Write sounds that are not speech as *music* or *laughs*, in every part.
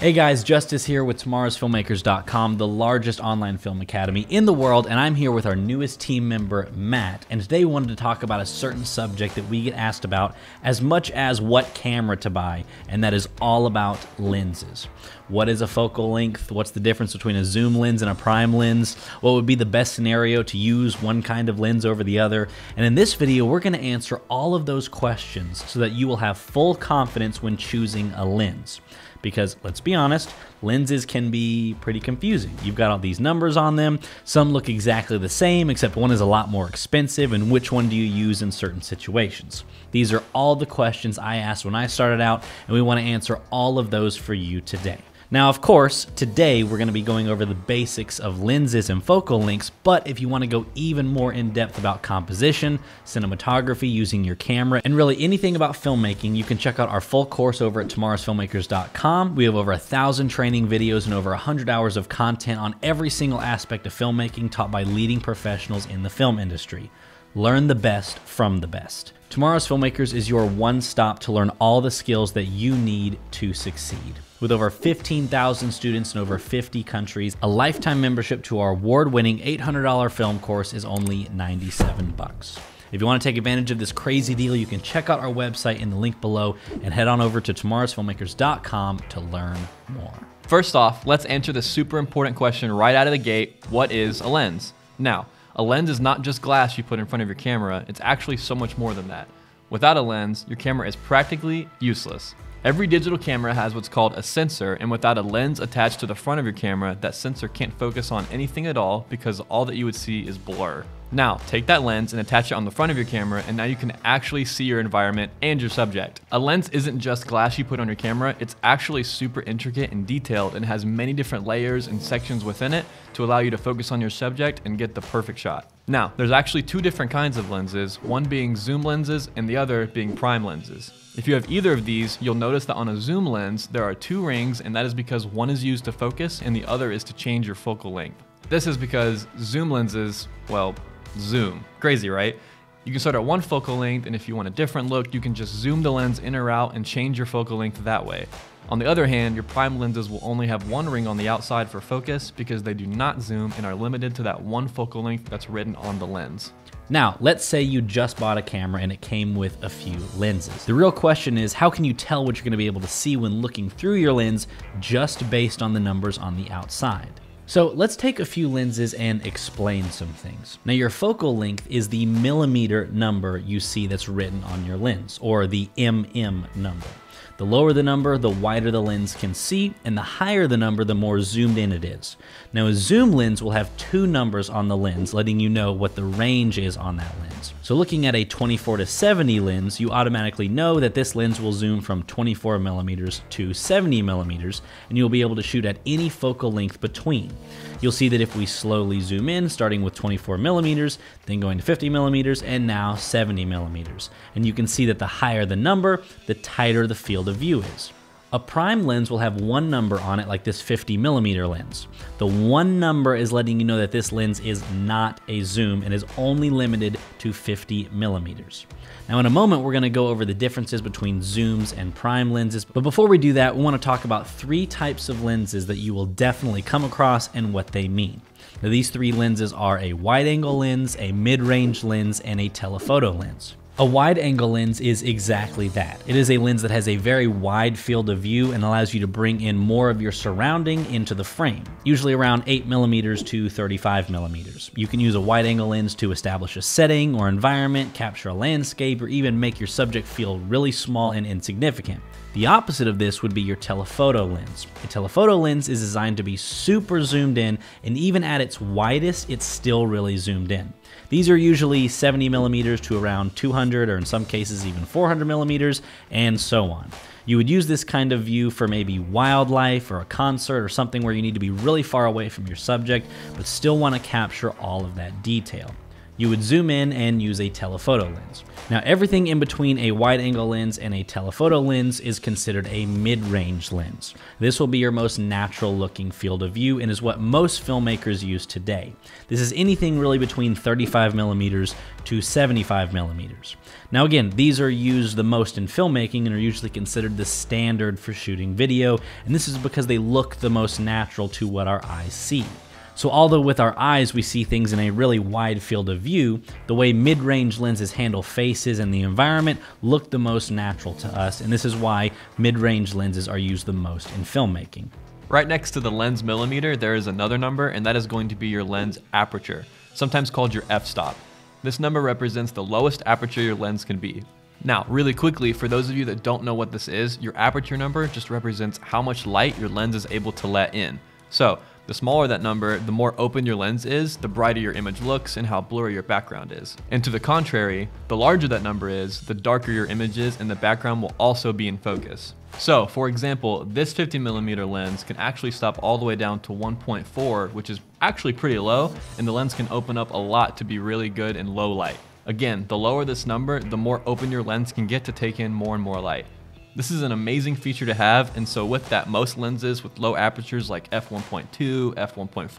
Hey guys, Justus here with Tomorrow'sFilmmakers.com, the largest online film academy in the world, and I'm here with our newest team member, Matt. And today we wanted to talk about a certain subject that we get asked about as much as what camera to buy, and that is all about lenses. What is a focal length? What's the difference between a zoom lens and a prime lens? What would be the best scenario to use one kind of lens over the other? And in this video, we're going to answer all of those questions so that you will have full confidence when choosing a lens because let's be honest, lenses can be pretty confusing. You've got all these numbers on them. Some look exactly the same, except one is a lot more expensive, and which one do you use in certain situations? These are all the questions I asked when I started out, and we want to answer all of those for you today. Now, of course, today we're going to be going over the basics of lenses and focal lengths, but if you want to go even more in depth about composition, cinematography, using your camera, and really anything about filmmaking, you can check out our full course over at tomorrowsfilmmakers.com. We have over a thousand training videos and over a 100 hours of content on every single aspect of filmmaking taught by leading professionals in the film industry. Learn the best from the best. Tomorrow's Filmmakers is your one stop to learn all the skills that you need to succeed. With over 15,000 students in over 50 countries, a lifetime membership to our award-winning $800 film course is only 97 bucks. If you want to take advantage of this crazy deal, you can check out our website in the link below and head on over to tomorrowsfilmmakers.com to learn more. First off, let's answer the super important question right out of the gate. What is a lens? Now, a lens is not just glass you put in front of your camera, it's actually so much more than that. Without a lens, your camera is practically useless. Every digital camera has what's called a sensor, and without a lens attached to the front of your camera, that sensor can't focus on anything at all because all that you would see is blur. Now, take that lens and attach it on the front of your camera, and now you can actually see your environment and your subject. A lens isn't just glass you put on your camera, it's actually super intricate and detailed and has many different layers and sections within it to allow you to focus on your subject and get the perfect shot. Now, there's actually two different kinds of lenses, one being zoom lenses and the other being prime lenses. If you have either of these, you'll notice that on a zoom lens, there are two rings and that is because one is used to focus and the other is to change your focal length. This is because zoom lenses, well, zoom. Crazy, right? You can start at one focal length and if you want a different look, you can just zoom the lens in or out and change your focal length that way. On the other hand, your prime lenses will only have one ring on the outside for focus because they do not zoom and are limited to that one focal length that's written on the lens. Now, let's say you just bought a camera and it came with a few lenses. The real question is how can you tell what you're going to be able to see when looking through your lens just based on the numbers on the outside? So let's take a few lenses and explain some things. Now your focal length is the millimeter number you see that's written on your lens, or the MM number. The lower the number, the wider the lens can see, and the higher the number, the more zoomed in it is. Now a zoom lens will have two numbers on the lens, letting you know what the range is on that lens. So looking at a 24 to 70 lens, you automatically know that this lens will zoom from 24 millimeters to 70 millimeters, and you'll be able to shoot at any focal length between. You'll see that if we slowly zoom in, starting with 24 millimeters, then going to 50 millimeters, and now 70 millimeters. And you can see that the higher the number, the tighter the field of view is. A prime lens will have one number on it like this 50 millimeter lens. The one number is letting you know that this lens is not a zoom and is only limited to 50 millimeters. Now in a moment, we're gonna go over the differences between zooms and prime lenses, but before we do that, we wanna talk about three types of lenses that you will definitely come across and what they mean. Now these three lenses are a wide angle lens, a mid-range lens, and a telephoto lens. A wide angle lens is exactly that. It is a lens that has a very wide field of view and allows you to bring in more of your surrounding into the frame, usually around 8 millimeters to 35 millimeters. You can use a wide angle lens to establish a setting or environment, capture a landscape, or even make your subject feel really small and insignificant. The opposite of this would be your telephoto lens. A telephoto lens is designed to be super zoomed in, and even at its widest, it's still really zoomed in. These are usually 70 millimeters to around 200 or in some cases even 400 millimeters and so on. You would use this kind of view for maybe wildlife or a concert or something where you need to be really far away from your subject but still want to capture all of that detail. You would zoom in and use a telephoto lens. Now, everything in between a wide angle lens and a telephoto lens is considered a mid range lens. This will be your most natural looking field of view and is what most filmmakers use today. This is anything really between 35 millimeters to 75 millimeters. Now, again, these are used the most in filmmaking and are usually considered the standard for shooting video, and this is because they look the most natural to what our eyes see. So although with our eyes we see things in a really wide field of view, the way mid-range lenses handle faces and the environment look the most natural to us, and this is why mid-range lenses are used the most in filmmaking. Right next to the lens millimeter, there is another number, and that is going to be your lens aperture, sometimes called your f-stop. This number represents the lowest aperture your lens can be. Now, really quickly, for those of you that don't know what this is, your aperture number just represents how much light your lens is able to let in. So, the smaller that number, the more open your lens is, the brighter your image looks and how blurry your background is. And to the contrary, the larger that number is, the darker your image is and the background will also be in focus. So, for example, this 50mm lens can actually stop all the way down to 1.4, which is actually pretty low, and the lens can open up a lot to be really good in low light. Again, the lower this number, the more open your lens can get to take in more and more light. This is an amazing feature to have, and so with that, most lenses with low apertures like f1.2, f1.4,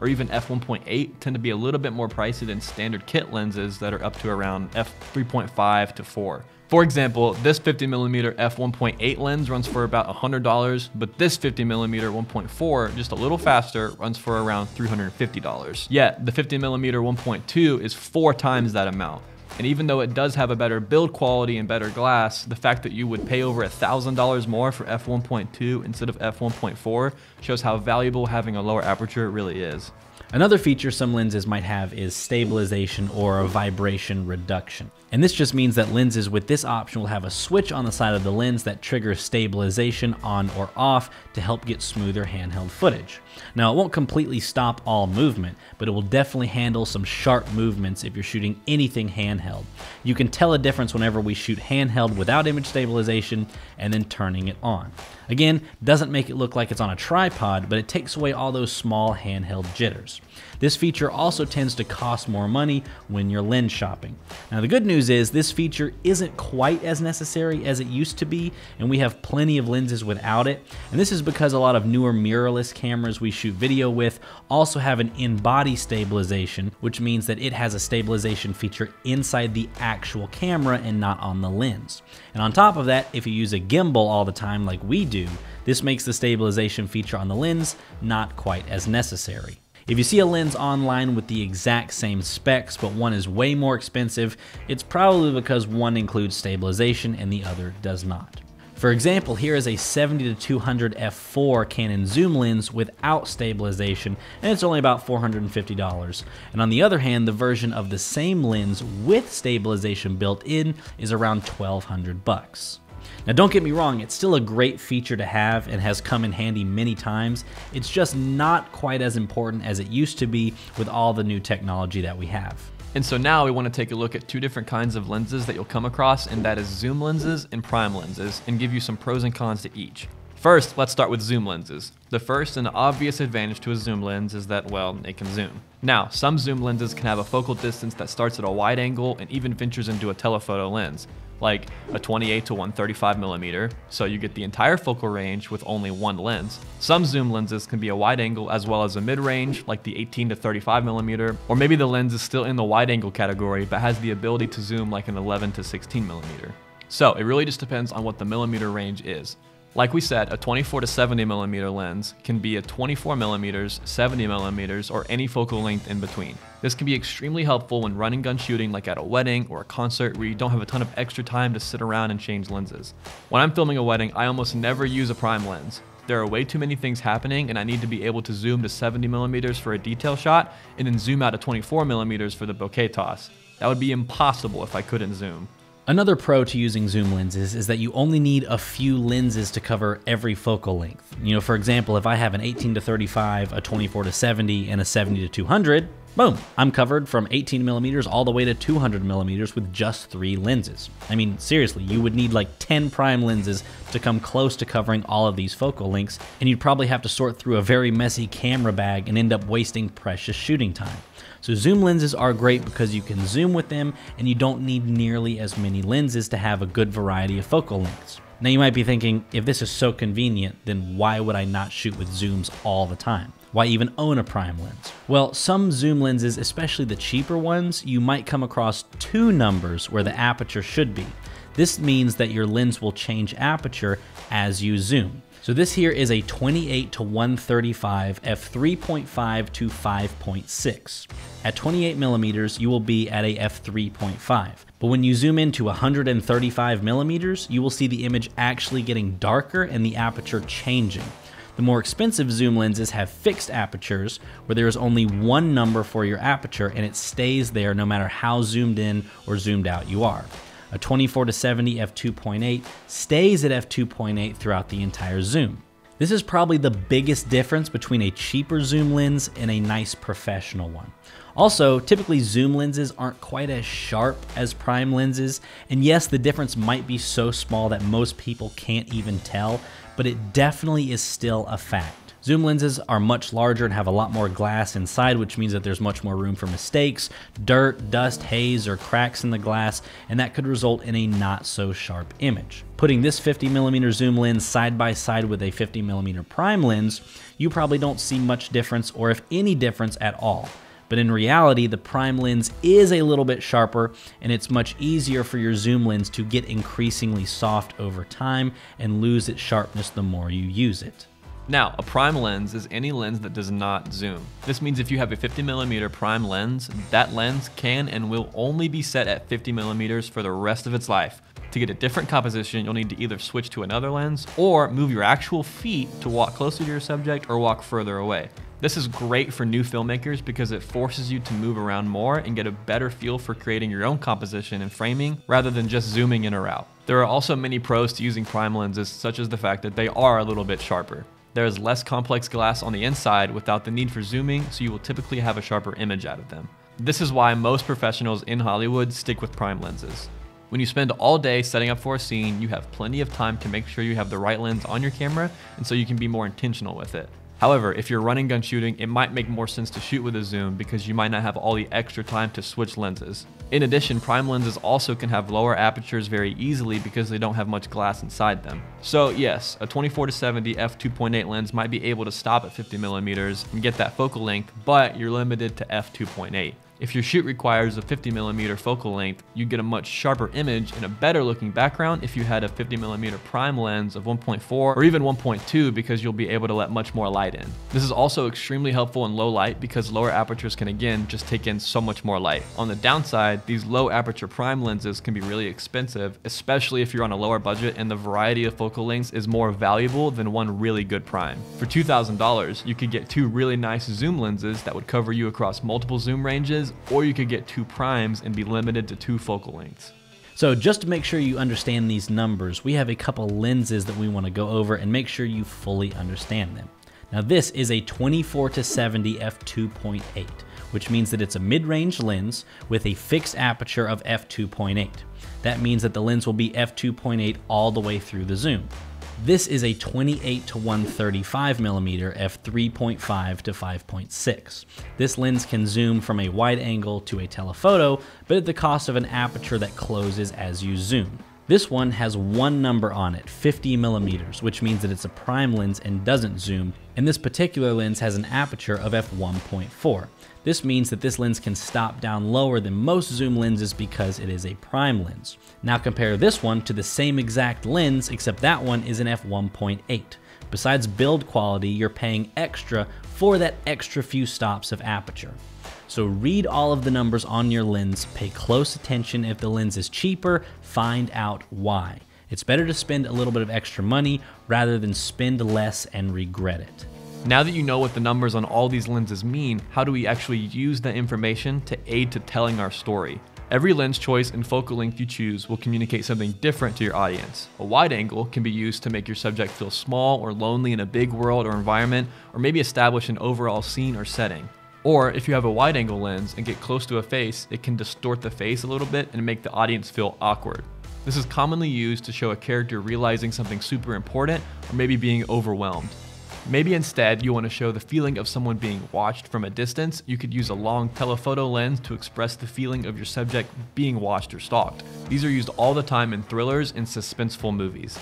or even f1.8 tend to be a little bit more pricey than standard kit lenses that are up to around f3.5 to 4. For example, this 50mm f1.8 lens runs for about $100, but this 50mm 1.4, just a little faster, runs for around $350. Yet, the 50mm 1.2 is four times that amount. And even though it does have a better build quality and better glass, the fact that you would pay over $1,000 more for f1.2 instead of f1.4 shows how valuable having a lower aperture really is. Another feature some lenses might have is stabilization or vibration reduction. And this just means that lenses with this option will have a switch on the side of the lens that triggers stabilization on or off to help get smoother handheld footage. Now it won't completely stop all movement, but it will definitely handle some sharp movements if you're shooting anything handheld. You can tell a difference whenever we shoot handheld without image stabilization and then turning it on. Again, doesn't make it look like it's on a tripod, but it takes away all those small handheld jitters. This feature also tends to cost more money when you're lens shopping. Now the good news is this feature isn't quite as necessary as it used to be, and we have plenty of lenses without it. And this is because a lot of newer mirrorless cameras we shoot video with also have an in-body stabilization, which means that it has a stabilization feature inside the actual camera and not on the lens. And on top of that, if you use a gimbal all the time like we do, this makes the stabilization feature on the lens not quite as necessary. If you see a lens online with the exact same specs, but one is way more expensive, it's probably because one includes stabilization and the other does not. For example, here is a 70 200 f4 Canon zoom lens without stabilization, and it's only about $450. And on the other hand, the version of the same lens with stabilization built in is around 1200 bucks. Now don't get me wrong, it's still a great feature to have and has come in handy many times. It's just not quite as important as it used to be with all the new technology that we have. And so now we want to take a look at two different kinds of lenses that you'll come across, and that is zoom lenses and prime lenses, and give you some pros and cons to each. First, let's start with zoom lenses. The first and obvious advantage to a zoom lens is that, well, it can zoom. Now, some zoom lenses can have a focal distance that starts at a wide angle and even ventures into a telephoto lens like a 28 to 135 millimeter, so you get the entire focal range with only one lens. Some zoom lenses can be a wide angle as well as a mid range, like the 18 to 35 millimeter, or maybe the lens is still in the wide angle category but has the ability to zoom like an 11 to 16 millimeter. So it really just depends on what the millimeter range is. Like we said, a 24 to 70 millimeter lens can be a 24 millimeters, 70 millimeters, or any focal length in between. This can be extremely helpful when running gun shooting like at a wedding or a concert where you don't have a ton of extra time to sit around and change lenses. When I'm filming a wedding, I almost never use a prime lens. There are way too many things happening and I need to be able to zoom to 70 millimeters for a detail shot and then zoom out to 24 millimeters for the bouquet toss. That would be impossible if I couldn't zoom. Another pro to using zoom lenses is that you only need a few lenses to cover every focal length. You know, for example, if I have an 18 to 35, a 24 to 70, and a 70 to 200, Boom, I'm covered from 18 millimeters all the way to 200 millimeters with just three lenses. I mean, seriously, you would need like 10 prime lenses to come close to covering all of these focal lengths, and you'd probably have to sort through a very messy camera bag and end up wasting precious shooting time. So zoom lenses are great because you can zoom with them and you don't need nearly as many lenses to have a good variety of focal lengths. Now you might be thinking, if this is so convenient, then why would I not shoot with zooms all the time? Why even own a prime lens? Well, some zoom lenses, especially the cheaper ones, you might come across two numbers where the aperture should be. This means that your lens will change aperture as you zoom. So this here is a 28 to 135 f3.5 to 5.6. At 28 millimeters, you will be at a f3.5. But when you zoom into 135 millimeters, you will see the image actually getting darker and the aperture changing. The more expensive zoom lenses have fixed apertures where there is only one number for your aperture and it stays there no matter how zoomed in or zoomed out you are. A 24 to 70 f2.8 stays at f2.8 throughout the entire zoom. This is probably the biggest difference between a cheaper zoom lens and a nice professional one. Also, typically zoom lenses aren't quite as sharp as prime lenses, and yes, the difference might be so small that most people can't even tell, but it definitely is still a fact. Zoom lenses are much larger and have a lot more glass inside, which means that there's much more room for mistakes, dirt, dust, haze, or cracks in the glass, and that could result in a not so sharp image. Putting this 50mm zoom lens side by side with a 50mm prime lens, you probably don't see much difference or if any difference at all. But in reality, the prime lens is a little bit sharper and it's much easier for your zoom lens to get increasingly soft over time and lose its sharpness the more you use it. Now, a prime lens is any lens that does not zoom. This means if you have a 50mm prime lens, that lens can and will only be set at 50mm for the rest of its life. To get a different composition, you'll need to either switch to another lens or move your actual feet to walk closer to your subject or walk further away. This is great for new filmmakers because it forces you to move around more and get a better feel for creating your own composition and framing rather than just zooming in or out. There are also many pros to using prime lenses, such as the fact that they are a little bit sharper. There is less complex glass on the inside without the need for zooming, so you will typically have a sharper image out of them. This is why most professionals in Hollywood stick with prime lenses. When you spend all day setting up for a scene, you have plenty of time to make sure you have the right lens on your camera, and so you can be more intentional with it. However, if you're running gun shooting, it might make more sense to shoot with a zoom because you might not have all the extra time to switch lenses. In addition, prime lenses also can have lower apertures very easily because they don't have much glass inside them. So yes, a 24-70 f2.8 lens might be able to stop at 50 millimeters and get that focal length, but you're limited to f2.8. If your shoot requires a 50mm focal length, you get a much sharper image and a better looking background if you had a 50mm prime lens of 1.4 or even 1.2 because you'll be able to let much more light in. This is also extremely helpful in low light because lower apertures can again just take in so much more light. On the downside, these low aperture prime lenses can be really expensive, especially if you're on a lower budget and the variety of focal lengths is more valuable than one really good prime. For $2,000, you could get two really nice zoom lenses that would cover you across multiple zoom ranges or you could get two primes and be limited to two focal lengths. So just to make sure you understand these numbers, we have a couple lenses that we want to go over and make sure you fully understand them. Now this is a 24 to 70 f2.8, which means that it's a mid-range lens with a fixed aperture of f2.8. That means that the lens will be f2.8 all the way through the zoom. This is a 28 to 135 millimeter f3.5 to 5.6. This lens can zoom from a wide angle to a telephoto, but at the cost of an aperture that closes as you zoom. This one has one number on it, 50 millimeters, which means that it's a prime lens and doesn't zoom, and this particular lens has an aperture of f1.4. This means that this lens can stop down lower than most zoom lenses because it is a prime lens. Now compare this one to the same exact lens, except that one is an f1.8. Besides build quality, you're paying extra for that extra few stops of aperture. So read all of the numbers on your lens, pay close attention if the lens is cheaper, find out why. It's better to spend a little bit of extra money rather than spend less and regret it. Now that you know what the numbers on all these lenses mean, how do we actually use that information to aid to telling our story? Every lens choice and focal length you choose will communicate something different to your audience. A wide angle can be used to make your subject feel small or lonely in a big world or environment, or maybe establish an overall scene or setting. Or if you have a wide angle lens and get close to a face, it can distort the face a little bit and make the audience feel awkward. This is commonly used to show a character realizing something super important or maybe being overwhelmed. Maybe instead you want to show the feeling of someone being watched from a distance, you could use a long telephoto lens to express the feeling of your subject being watched or stalked. These are used all the time in thrillers and suspenseful movies.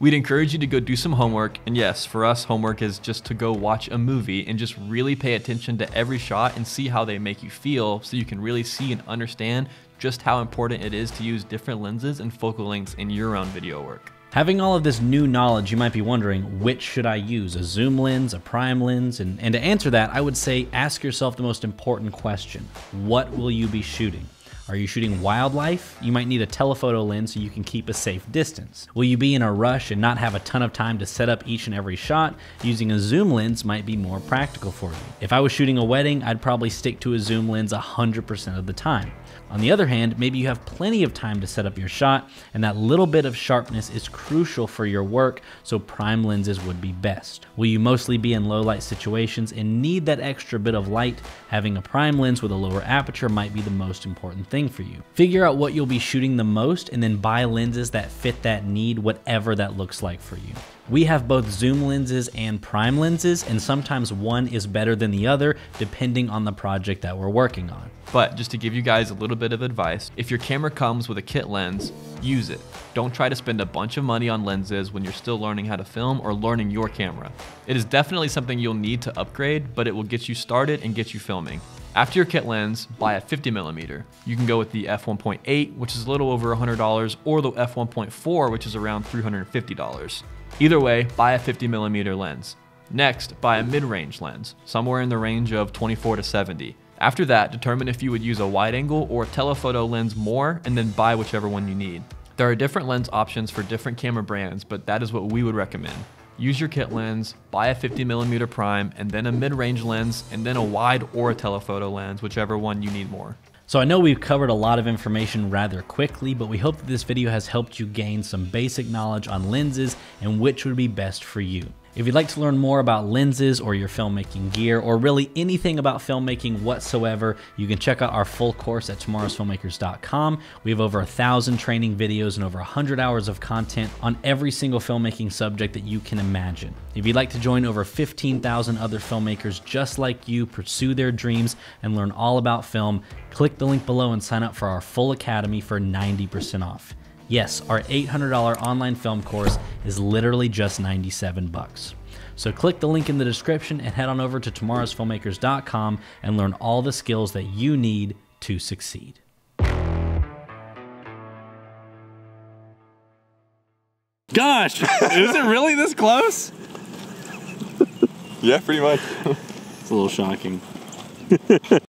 We'd encourage you to go do some homework, and yes, for us, homework is just to go watch a movie and just really pay attention to every shot and see how they make you feel so you can really see and understand just how important it is to use different lenses and focal lengths in your own video work. Having all of this new knowledge, you might be wondering, which should I use, a zoom lens, a prime lens? And, and to answer that, I would say ask yourself the most important question. What will you be shooting? Are you shooting wildlife? You might need a telephoto lens so you can keep a safe distance. Will you be in a rush and not have a ton of time to set up each and every shot? Using a zoom lens might be more practical for you. If I was shooting a wedding, I'd probably stick to a zoom lens 100% of the time. On the other hand, maybe you have plenty of time to set up your shot, and that little bit of sharpness is crucial for your work, so prime lenses would be best. Will you mostly be in low light situations and need that extra bit of light? Having a prime lens with a lower aperture might be the most important thing for you. Figure out what you'll be shooting the most and then buy lenses that fit that need, whatever that looks like for you. We have both zoom lenses and prime lenses, and sometimes one is better than the other depending on the project that we're working on. But just to give you guys a little bit of advice, if your camera comes with a kit lens, use it. Don't try to spend a bunch of money on lenses when you're still learning how to film or learning your camera. It is definitely something you'll need to upgrade, but it will get you started and get you filming. After your kit lens, buy a 50mm. You can go with the f1.8, which is a little over $100, or the f1.4, which is around $350. Either way, buy a 50mm lens. Next, buy a mid-range lens, somewhere in the range of 24 to 70. After that, determine if you would use a wide angle or telephoto lens more and then buy whichever one you need. There are different lens options for different camera brands, but that is what we would recommend. Use your kit lens, buy a 50mm prime, and then a mid-range lens, and then a wide or a telephoto lens, whichever one you need more. So I know we've covered a lot of information rather quickly, but we hope that this video has helped you gain some basic knowledge on lenses and which would be best for you. If you'd like to learn more about lenses or your filmmaking gear, or really anything about filmmaking whatsoever, you can check out our full course at tomorrowsfilmmakers.com. We have over a thousand training videos and over 100 hours of content on every single filmmaking subject that you can imagine. If you'd like to join over 15,000 other filmmakers just like you, pursue their dreams, and learn all about film, click the link below and sign up for our full academy for 90% off. Yes, our $800 online film course is literally just 97 bucks. So click the link in the description and head on over to tomorrowsfilmmakers.com and learn all the skills that you need to succeed. Gosh, is it really this close? Yeah, pretty much. It's a little shocking. *laughs*